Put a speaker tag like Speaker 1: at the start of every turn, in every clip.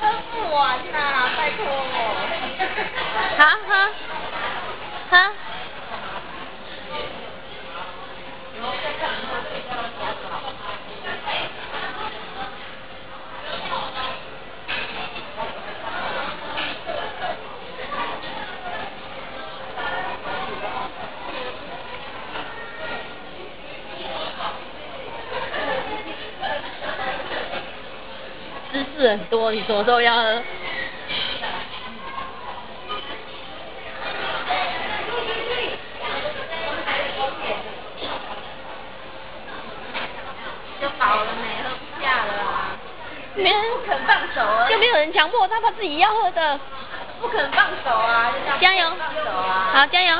Speaker 1: 喝不完呐，拜托。
Speaker 2: 好喝，喝。知识很多，你什么时候要喝？
Speaker 1: 就饱了没，喝不下了啊。
Speaker 2: 没人
Speaker 1: 不肯放手啊。
Speaker 2: 就没有人强迫他，他自己要喝的。
Speaker 1: 不肯放手啊，
Speaker 2: 加油
Speaker 1: 放手啊。
Speaker 2: 好，加油，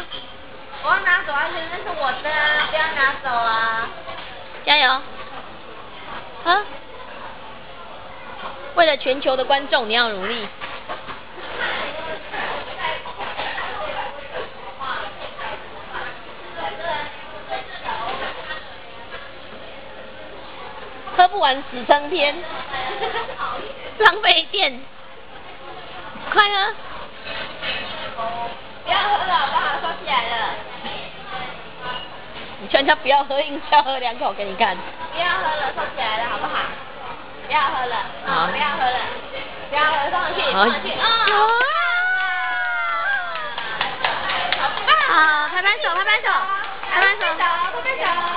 Speaker 1: 我要拿走啊，现在是我的啊，不要拿走啊。
Speaker 2: 加油！啊！为了全球的观众，你要努力。喝不完死撑天，浪费电，快喝！
Speaker 1: 不要喝了，好不好？收起来了。
Speaker 2: 你叫人家不要喝，硬是要喝两口给你看。
Speaker 1: 不要喝了，收起来了，好不好？不要喝了，
Speaker 2: 好
Speaker 1: 啊，不要喝了，不要喝了，放上去，放上去，啊！好
Speaker 2: 拍拍手。
Speaker 1: 拍拍手，拍拍手，拍拍手。